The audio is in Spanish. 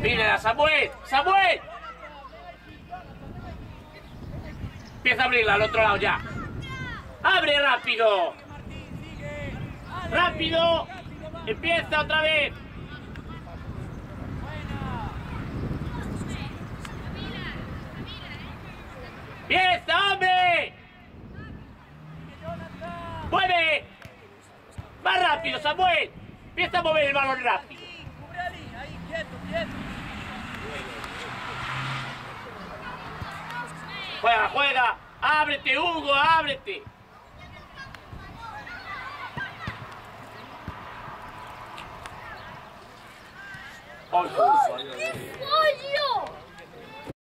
Juega, Samuel. Samuel. Empieza a abrirla al otro lado ya. ¡Abre rápido! ¡Rápido! ¡Empieza otra vez! ¡Empieza, hombre! ¡Mueve! ¡Más rápido, Samuel! Empieza a mover el balón rápido. Juega, juega. Ábrete, Hugo, ábrete. Oh,